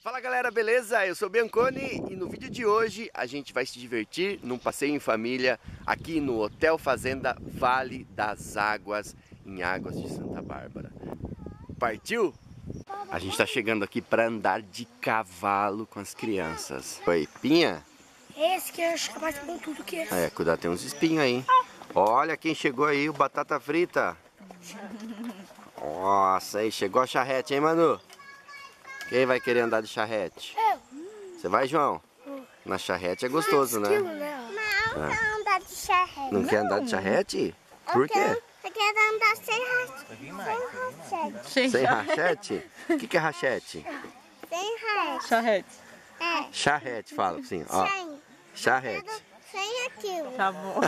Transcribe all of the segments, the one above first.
Fala galera, beleza? Eu sou Bianconi e no vídeo de hoje a gente vai se divertir num passeio em família aqui no Hotel Fazenda Vale das Águas, em Águas de Santa Bárbara. Partiu? A gente tá chegando aqui para andar de cavalo com as crianças. Oi, Pinha? Esse que eu acho que vai com tudo que é. É, cuidado, tem uns espinhos aí. Olha quem chegou aí, o batata frita. Nossa, aí chegou a charrete, hein, Manu? Quem vai querer andar de charrete? Eu. Você vai, João? Na charrete é gostoso, né? Esquilo, né? Não, eu quero andar de charrete. Não quer andar de charrete? Por Eu quê? quero- Eu quero andar sem rachete. Sem rachete. Sem rachete? O que, que é rachete? Sem rachete. Charrete. É, Charrete, fala assim, ó. sem. Charrete. Sem aquilo. Tá bom.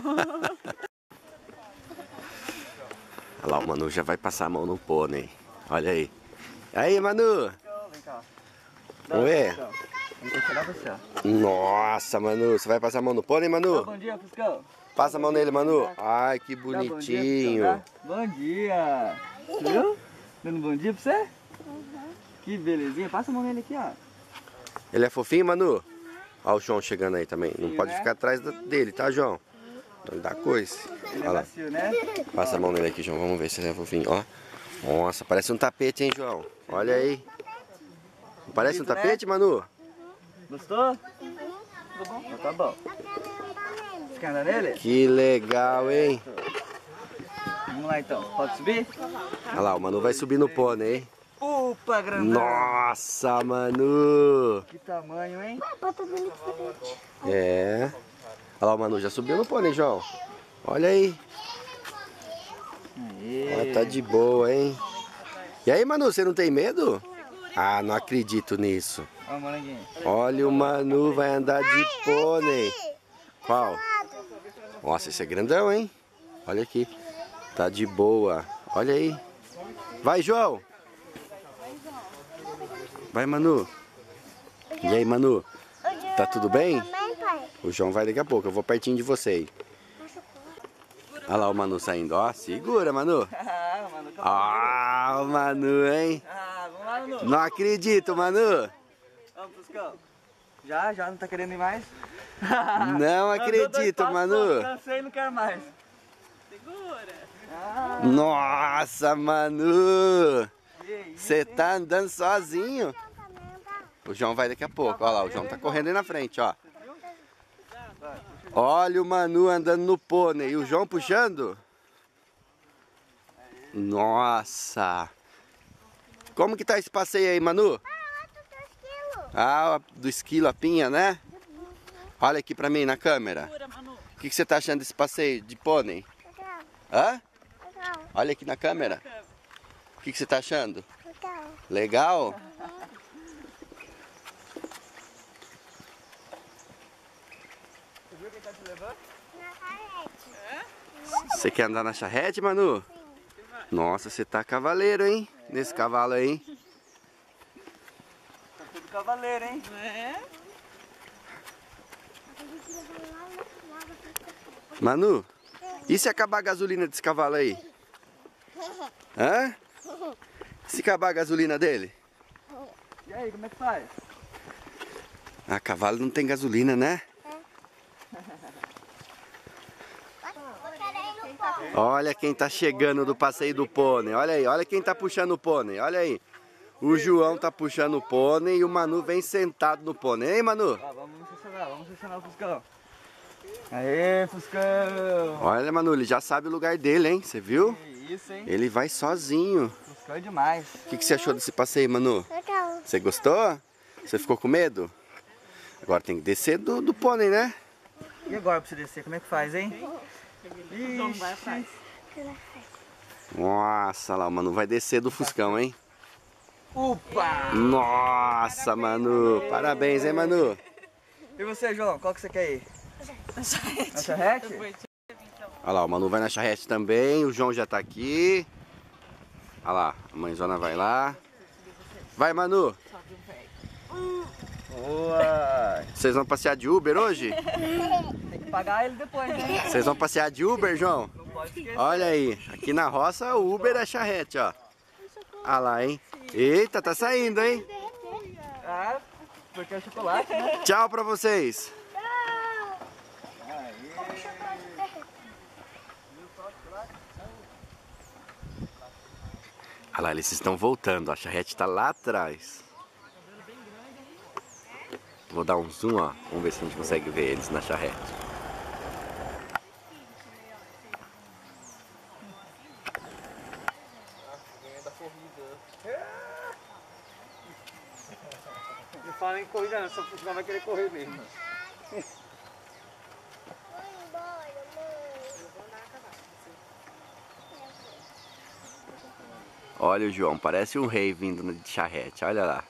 Olha lá, o Manu já vai passar a mão no pônei. Olha aí. Aí, Manu. Vamos ver. Nossa, Manu. Você vai passar a mão no pônei, Manu? Bom dia, Fuscão. Passa a mão nele, Manu. Ai, que Dá Bom dia, bonitinho. Tá? Bom dia. Viu? Dando bom dia pra você? Que belezinha. Passa a mão nele aqui, ó. Ele é fofinho, Manu? Olha o João chegando aí também. Não pode né? ficar atrás dele, tá, João? Então ele dá coisa. Ele Olha é lá. macio, né? Passa a mão nele aqui, João. Vamos ver se ele é fofinho. Ó. Nossa, parece um tapete, hein, João? Olha aí. Não Parece um né? tapete, Manu? Gostou? Tá bom? Então tá bom. Você quer andar nele? Que legal, hein? Vamos lá então. Pode subir? Olha lá, o Manu vai subir no pônei, hein? Opa, grandão. Nossa, Manu! Que tamanho, hein? Diferente. É. Olha lá, o Manu já subiu no pônei, João. Olha aí. Aê. Ó, tá de boa, hein? E aí, Manu, você não tem medo? Ah, não acredito nisso. Olha, o Manu vai andar de pônei. Qual? Nossa, esse é grandão, hein? Olha aqui. Tá de boa. Olha aí. Vai, João. Vai, Manu. E aí, Manu? Tá tudo bem? O João vai daqui a pouco. Eu vou pertinho de você aí. Olha lá o Manu saindo. Ó, segura, Manu. Ah, calma. Ah, o Manu, hein? Ah, Manu. Não acredito, Manu. Vamos, Fuscão. Já, já não tá querendo ir mais? Não acredito, passos, Manu. Cansei e não quero mais. Nossa, Manu. Que isso, Você tá andando sozinho. O João vai daqui a pouco. Olha lá, o João tá correndo aí na frente, ó. Olha o Manu andando no pônei. E o João puxando. Nossa. Como que tá esse passeio aí, Manu? Ah, do esquilo, a pinha, né? Olha aqui pra mim na câmera. O que, que você tá achando desse passeio de pônei? Legal, Hã? legal, Olha aqui na câmera. O que, que você tá achando? legal. Legal? Na charrete. Você quer andar na charrete, Manu? Nossa, você tá cavaleiro, hein? Nesse cavalo aí. Tá tudo cavaleiro, hein? Manu, e se acabar a gasolina desse cavalo aí? Hã? Se acabar a gasolina dele? E aí, como é que faz? Ah, cavalo não tem gasolina, né? Eu quero ir no pão. Olha quem tá chegando do passeio do pônei. Olha aí, olha quem tá puxando o pônei. Olha aí. O João tá puxando o pônei e o Manu vem sentado no pônei. Hein, Manu? Ó, vamos estacionar, vamos estacionar o Fuscão. Aê, Fuscão! Olha, Manu, ele já sabe o lugar dele, hein? Você viu? Que isso, hein? Ele vai sozinho. Fuscão é demais. O que, que você achou desse passeio, Manu? Legal. Você gostou? Você ficou com medo? Agora tem que descer do, do pônei, né? E agora pra você descer, como é que faz, hein? Nossa, lá, o Manu vai descer do Fuscão, hein? Opa! Nossa, Manu. Parabéns, hein, Manu? E você, João, qual que você quer ir? Na charrete? Olha lá, o Manu vai na charrete também. O João já tá aqui. Olha lá, a mãezona vai lá. Vai, Manu. Boa! Vocês vão passear de Uber hoje? Pagar ele depois, né? Vocês vão passear de Uber, João? Não pode esquecer. Olha aí, aqui na roça o Uber é charrete, ó. Olha lá, hein? Eita, tá saindo, hein? Ah, porque é chocolate, né? Tchau pra vocês. Olha lá, eles estão voltando. A charrete está lá atrás. Vou dar um zoom, ó. Vamos ver se a gente consegue ver eles na charrete. Não fala em corrida, não, só correr mesmo. Olha o João, parece um rei vindo de charrete. Olha lá.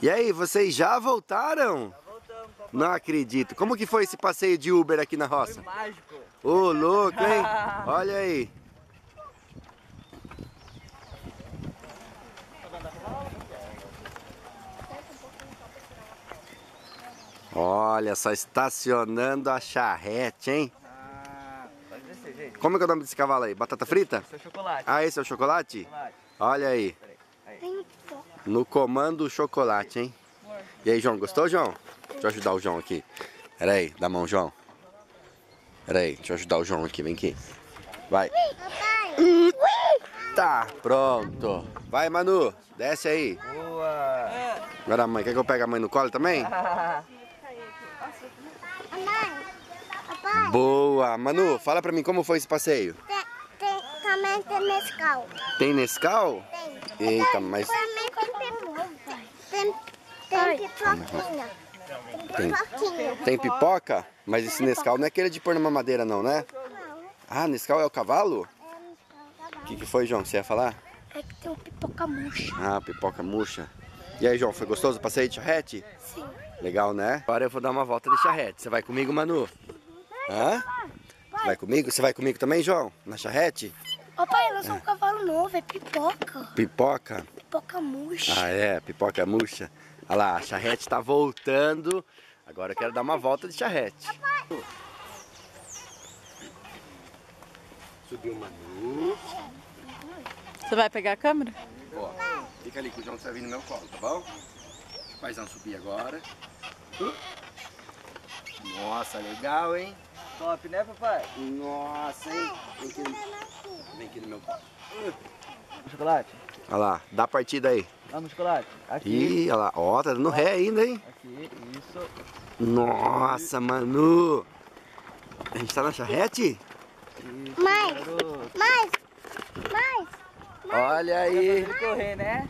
E aí, vocês já voltaram? Não acredito. Como que foi esse passeio de Uber aqui na roça? Mágico. Ô, louco, hein? Olha aí. Olha só, estacionando a charrete, hein? Ah, desse jeito. Como é que é o nome desse cavalo aí? Batata frita? Esse é chocolate. Ah, esse é o chocolate? chocolate. Olha aí. Aí. No comando chocolate, hein? E aí, João, gostou, João? Deixa eu ajudar o João aqui. Pera aí, dá a mão, João. Pera aí, deixa eu ajudar o João aqui, vem aqui. Vai. Tá, pronto. Vai, Manu, desce aí. Boa. Agora a mãe, quer que eu pegue a mãe no colo também? Mãe, papai, Boa. Manu, fala pra mim como foi esse passeio. tem, tem, também tem mescal. Tem Nescau? Tem. Eita, mas Também tem pipoca. Tem, tem pipoquinha. Tem. Tem pipoca? Mas esse Nescau não é aquele de pôr numa madeira não, né? Não, Ah, Nescau é o cavalo? é da O que, que foi, João? Você ia falar? É que tem um pipoca murcha. Ah, pipoca murcha. E aí, João, foi gostoso o passeio de charrete? Sim. Legal, né? Agora eu vou dar uma volta de charrete. Você vai comigo, Manu? Hã? Vai comigo? Você vai comigo também, João? Na charrete? Ó pai, não é um cavalo novo, é pipoca. Pipoca? Pipoca murcha. Ah, é, pipoca murcha. Olha lá, a charrete tá voltando. Agora eu quero dar uma volta de charrete. Subiu o Manu. Você vai pegar a câmera? Ó, fica ali que o João vai vir no meu colo, tá bom? Deixa o paizão subir agora. Nossa, legal, hein? Top, né, papai? Nossa, hein? Vem aqui, no- vem aqui no meu colo. Chocolate. Olha lá, dá a partida aí. Vamos, chocolate. Aqui. Ih, olha lá. Ó, tá dando ré ainda, hein? Aqui, isso. Nossa, Manu. A gente tá na charrete? Isso, Mãe. garoto. Mais, mais, Olha Quer aí. ele correr, né?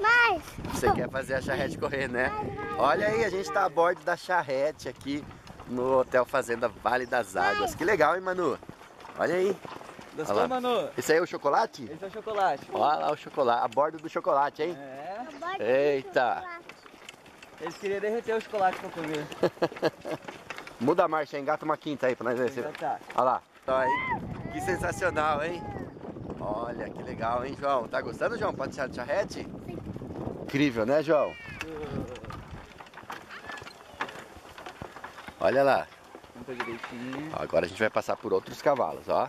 mais. Você quer fazer a charrete correr, né? Olha aí, a gente tá a bordo da charrete aqui no Hotel Fazenda Vale das Águas. Que legal, hein, Manu? Olha aí. Gostou, Olha lá. Manu? Esse aí é o chocolate? Esse é o chocolate. Olha lá o chocolate, a bordo do chocolate, hein? É. Eita. Eles queriam derreter o chocolate pra comer. Muda a marcha, hein? Engata uma quinta aí pra nós ver. se- Já tá. Olha lá. Olha aí. Que sensacional, hein? Olha, que legal, hein, João? Tá gostando, João? Pode ser de charrete? Incrível, né, João? Olha lá. Agora a gente vai passar por outros cavalos, ó.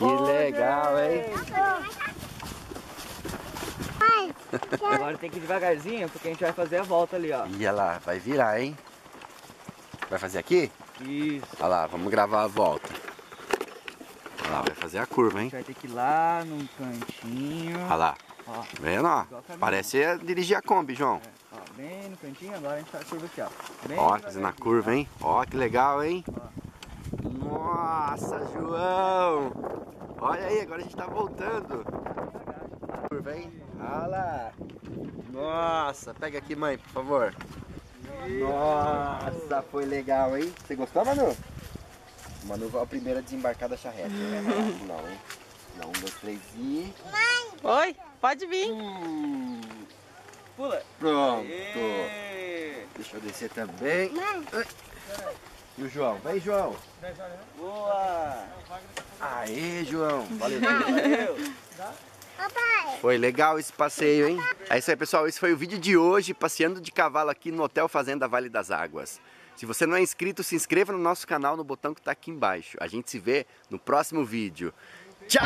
Que legal, hein? Agora tem que ir devagarzinho, porque a gente vai fazer a volta ali, ó. E olha lá, vai virar, hein? Vai fazer aqui? Isso. Olha lá, vamos gravar a volta. Olha lá, vai fazer a curva, A hein? gente vai ter que ir lá num cantinho. Olha lá, Ó, tá vendo, ó? Parece é dirigir a Kombi, João. ó, bem no cantinho, agora a gente faz a curva aqui, ó. Bem Ó, fazendo a curva, hein? Ó, que legal, hein? Nossa, João! Olha aí, agora a gente tá voltando. Curva, hein? Olha lá. Nossa, pega aqui, mãe, por favor. Nossa, foi legal, hein? Você gostou, Manu? Manu é a primeira a desembarcar da charrete. né? Não, hein? Não, um, dois, três e... Oi, pode vir. Hum, Pula. pronto. Aê. Deixa eu descer também. Ai. E o João? Vem, João. Boa. Aê, João. Valeu. Valeu. Papai. Foi legal esse passeio, hein? É isso aí, pessoal. Esse foi o vídeo de hoje, passeando de cavalo aqui no Hotel Fazenda Vale das Águas. Se você não é inscrito, se inscreva no nosso canal no botão que está aqui embaixo. A gente se vê no próximo vídeo. Tchau!